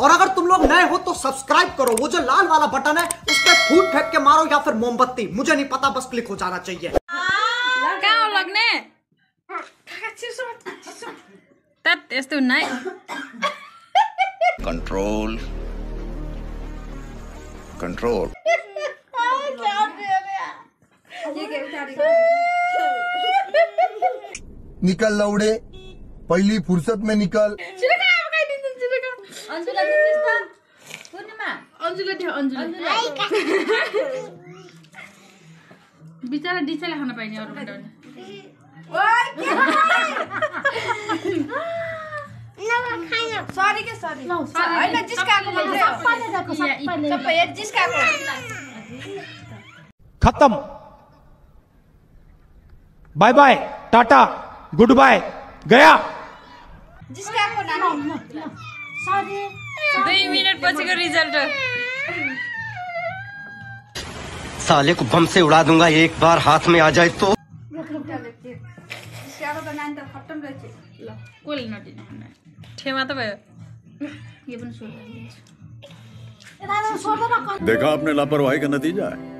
और अगर तुम लोग नए हो तो सब्सक्राइब करो। वो जो लाल वाला बटन है उस पर फूट फेंक के मारो या फिर मोमबत्ती। मुझे नहीं पता बस क्लिक हो जाना चाहिए। कहाँ कंट्रोल control. Control. निकल लौड़े पहली फुर्सत में निकल। अन्जुला दिनुहोस् त पूर्णिमा अन्जुले थियो अन्जुले बिचरा डिचेले खान पाइने अरू सरी के सरी होइन सबै खत्म bye bye tata goodbye गया जिस्काएको नानी दुई मिनट पछिको रिज़ल्ट साले को बम से उड़ा दूँगा एक बार हाथ में आ जाए तो। त त त देखा आपने लापरवाही का नतीजा है।